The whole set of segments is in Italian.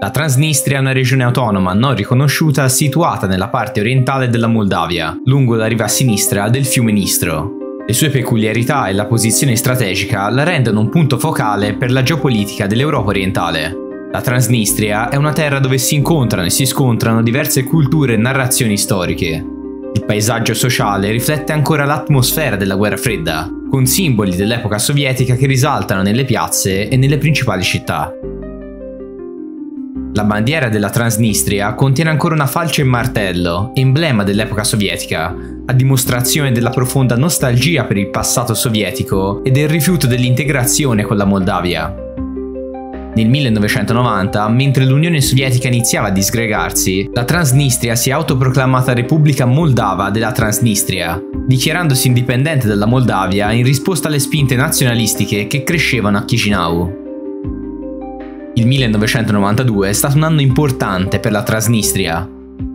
La Transnistria è una regione autonoma non riconosciuta situata nella parte orientale della Moldavia, lungo la riva sinistra del fiume Nistro. Le sue peculiarità e la posizione strategica la rendono un punto focale per la geopolitica dell'Europa orientale. La Transnistria è una terra dove si incontrano e si scontrano diverse culture e narrazioni storiche. Il paesaggio sociale riflette ancora l'atmosfera della guerra fredda, con simboli dell'epoca sovietica che risaltano nelle piazze e nelle principali città. La bandiera della Transnistria contiene ancora una falce e martello, emblema dell'epoca sovietica, a dimostrazione della profonda nostalgia per il passato sovietico e del rifiuto dell'integrazione con la Moldavia. Nel 1990, mentre l'Unione Sovietica iniziava a disgregarsi, la Transnistria si è autoproclamata Repubblica Moldava della Transnistria, dichiarandosi indipendente dalla Moldavia in risposta alle spinte nazionalistiche che crescevano a Chisinau. Il 1992 è stato un anno importante per la Transnistria.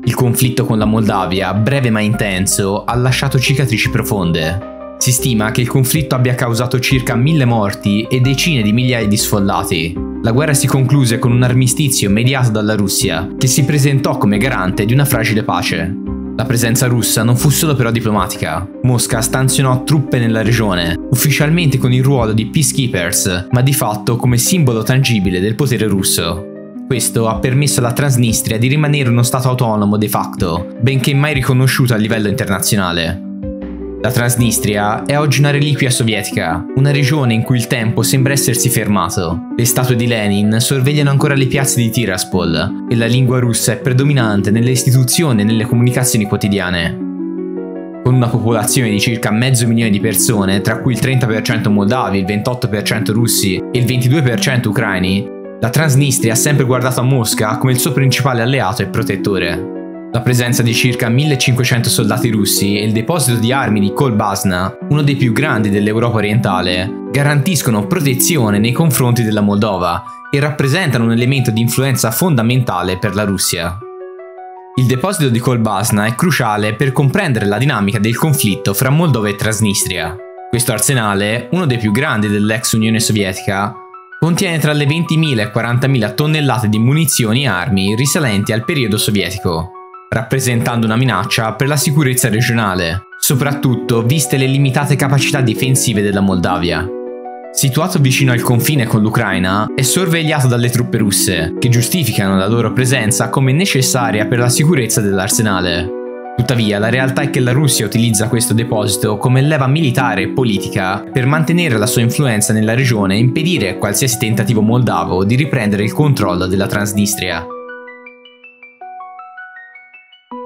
Il conflitto con la Moldavia, breve ma intenso, ha lasciato cicatrici profonde. Si stima che il conflitto abbia causato circa mille morti e decine di migliaia di sfollati. La guerra si concluse con un armistizio mediato dalla Russia, che si presentò come garante di una fragile pace. La presenza russa non fu solo però diplomatica. Mosca stanzionò truppe nella regione, ufficialmente con il ruolo di peacekeepers, ma di fatto come simbolo tangibile del potere russo. Questo ha permesso alla Transnistria di rimanere uno stato autonomo de facto, benché mai riconosciuto a livello internazionale. La Transnistria è oggi una reliquia sovietica, una regione in cui il tempo sembra essersi fermato. Le statue di Lenin sorvegliano ancora le piazze di Tiraspol e la lingua russa è predominante nelle istituzioni e nelle comunicazioni quotidiane. Con una popolazione di circa mezzo milione di persone, tra cui il 30% moldavi, il 28% russi e il 22% ucraini, la Transnistria ha sempre guardato a Mosca come il suo principale alleato e protettore. La presenza di circa 1500 soldati russi e il deposito di armi di Kolbasna, uno dei più grandi dell'Europa orientale, garantiscono protezione nei confronti della Moldova e rappresentano un elemento di influenza fondamentale per la Russia. Il deposito di Kolbasna è cruciale per comprendere la dinamica del conflitto fra Moldova e Transnistria. Questo arsenale, uno dei più grandi dell'ex Unione Sovietica, contiene tra le 20.000 e 40.000 tonnellate di munizioni e armi risalenti al periodo sovietico rappresentando una minaccia per la sicurezza regionale, soprattutto viste le limitate capacità difensive della Moldavia. Situato vicino al confine con l'Ucraina, è sorvegliato dalle truppe russe, che giustificano la loro presenza come necessaria per la sicurezza dell'arsenale. Tuttavia, la realtà è che la Russia utilizza questo deposito come leva militare e politica per mantenere la sua influenza nella regione e impedire qualsiasi tentativo moldavo di riprendere il controllo della Transnistria.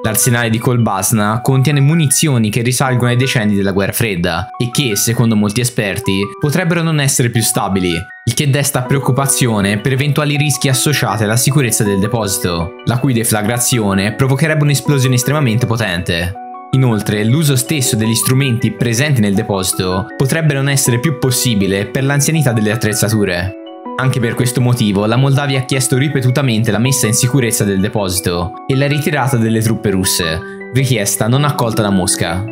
L'arsenale di Kolbasna contiene munizioni che risalgono ai decenni della guerra fredda e che, secondo molti esperti, potrebbero non essere più stabili, il che desta preoccupazione per eventuali rischi associati alla sicurezza del deposito, la cui deflagrazione provocherebbe un'esplosione estremamente potente. Inoltre, l'uso stesso degli strumenti presenti nel deposito potrebbe non essere più possibile per l'anzianità delle attrezzature. Anche per questo motivo la Moldavia ha chiesto ripetutamente la messa in sicurezza del deposito e la ritirata delle truppe russe, richiesta non accolta da Mosca.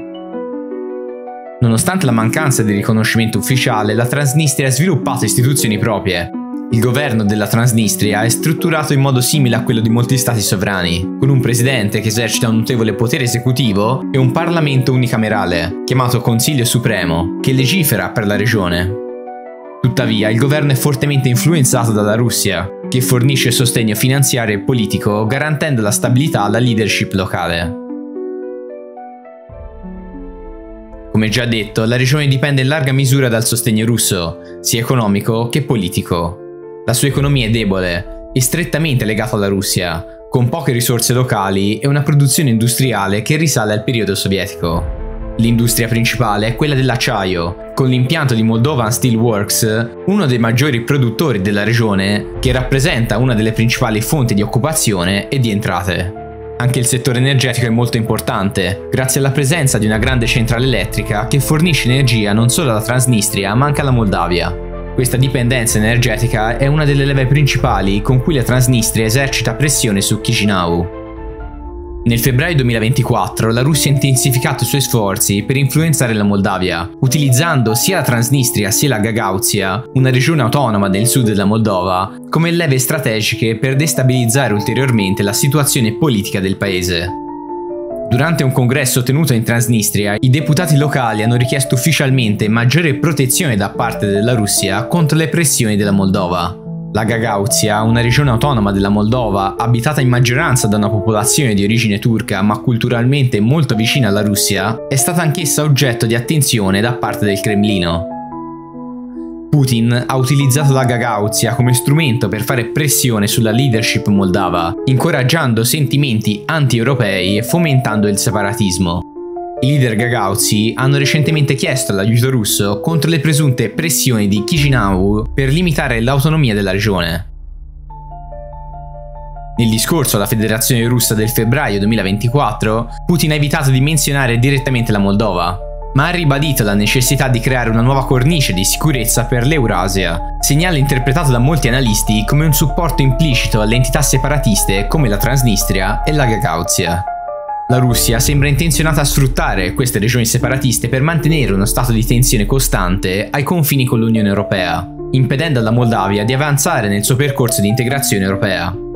Nonostante la mancanza di riconoscimento ufficiale, la Transnistria ha sviluppato istituzioni proprie. Il governo della Transnistria è strutturato in modo simile a quello di molti stati sovrani, con un presidente che esercita un notevole potere esecutivo e un Parlamento unicamerale, chiamato Consiglio Supremo, che legifera per la regione. Tuttavia, il governo è fortemente influenzato dalla Russia, che fornisce sostegno finanziario e politico garantendo la stabilità alla leadership locale. Come già detto, la regione dipende in larga misura dal sostegno russo, sia economico che politico. La sua economia è debole e strettamente legata alla Russia, con poche risorse locali e una produzione industriale che risale al periodo sovietico. L'industria principale è quella dell'acciaio, con l'impianto di Moldovan Steel Works, uno dei maggiori produttori della regione, che rappresenta una delle principali fonti di occupazione e di entrate. Anche il settore energetico è molto importante, grazie alla presenza di una grande centrale elettrica che fornisce energia non solo alla Transnistria ma anche alla Moldavia. Questa dipendenza energetica è una delle leve principali con cui la Transnistria esercita pressione su Chisinau. Nel febbraio 2024 la Russia ha intensificato i suoi sforzi per influenzare la Moldavia, utilizzando sia la Transnistria sia la Gagauzia, una regione autonoma nel sud della Moldova, come leve strategiche per destabilizzare ulteriormente la situazione politica del paese. Durante un congresso tenuto in Transnistria, i deputati locali hanno richiesto ufficialmente maggiore protezione da parte della Russia contro le pressioni della Moldova. La Gagauzia, una regione autonoma della Moldova, abitata in maggioranza da una popolazione di origine turca ma culturalmente molto vicina alla Russia, è stata anch'essa oggetto di attenzione da parte del Cremlino. Putin ha utilizzato la Gagauzia come strumento per fare pressione sulla leadership moldava, incoraggiando sentimenti anti-europei e fomentando il separatismo. I leader gagauzi hanno recentemente chiesto l'aiuto russo contro le presunte pressioni di Chisinau per limitare l'autonomia della regione. Nel discorso alla Federazione russa del febbraio 2024, Putin ha evitato di menzionare direttamente la Moldova, ma ha ribadito la necessità di creare una nuova cornice di sicurezza per l'Eurasia, segnale interpretato da molti analisti come un supporto implicito alle entità separatiste come la Transnistria e la Gagauzia. La Russia sembra intenzionata a sfruttare queste regioni separatiste per mantenere uno stato di tensione costante ai confini con l'Unione Europea, impedendo alla Moldavia di avanzare nel suo percorso di integrazione europea.